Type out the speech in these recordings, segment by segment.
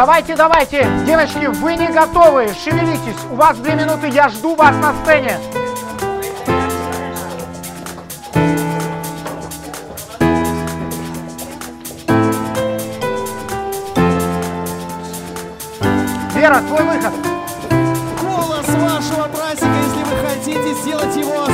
Давайте, давайте, девочки, вы не готовы, шевелитесь. У вас две минуты, я жду вас на сцене. Вера, твой выход. Голос вашего праздника, если вы хотите сделать его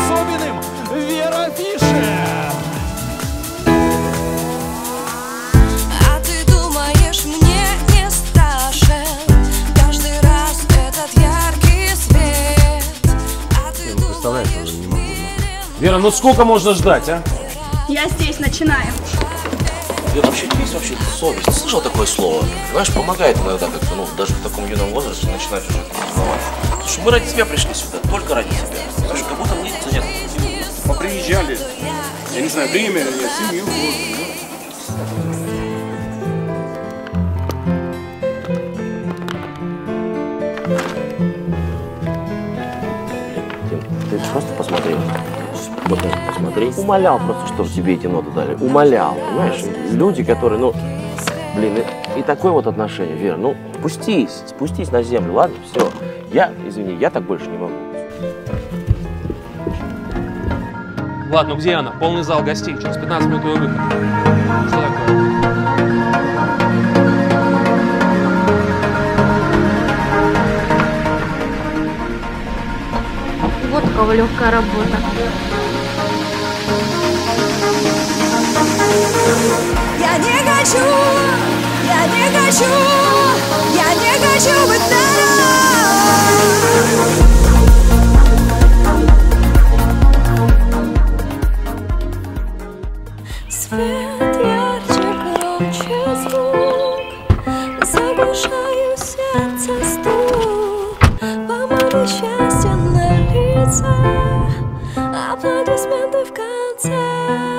Вера, ну сколько можно ждать, а? Я здесь, начинаем. И вообще есть вообще совесть. Слышал такое слово? Знаешь, помогает иногда как-то, ну, даже в таком юном возрасте начинать уже. Потому что мы ради себя пришли сюда, только ради себя. Знаешь, как будто мне нет. Поприезжали, я не знаю, время, я семью. Ты просто посмотри. Вот так посмотри. Умолял просто, чтобы тебе эти ноты дали. Умолял, понимаешь? Люди, которые, ну, блин, и, и такое вот отношение, Вера, ну, спустись, спустись на землю, ладно, все. Я, извини, я так больше не могу. Ладно, ну где она? Полный зал гостей, через 15 минут ее выход. Что такое? Кого легкая работа. Я не хочу, я не хочу счастье на лице, аплодисменты в конце.